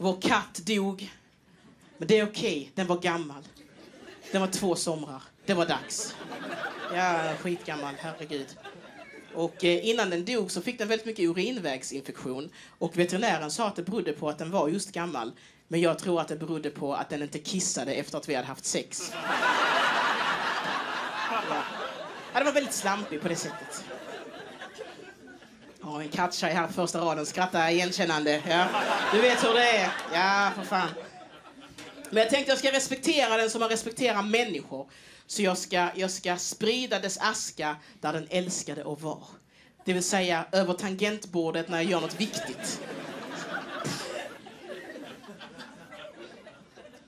Vår katt dog. Men det är okej, den var gammal. Den var två somrar. Det var dags. Ja, skitgammal, herregud. Och eh, innan den dog så fick den väldigt mycket urinvägsinfektion. Och veterinären sa att det berodde på att den var just gammal. Men jag tror att det berodde på att den inte kissade efter att vi hade haft sex. Ja. Ja, den var väldigt slampig på det sättet. Ja, en katttjej här på första raden skrattar igenkännande. Ja. Du vet hur det är. Ja, för fan. Men jag tänkte jag ska respektera den som man respekterar människor. Så jag ska, jag ska sprida dess aska där den älskade att vara. Det vill säga över tangentbordet när jag gör något viktigt.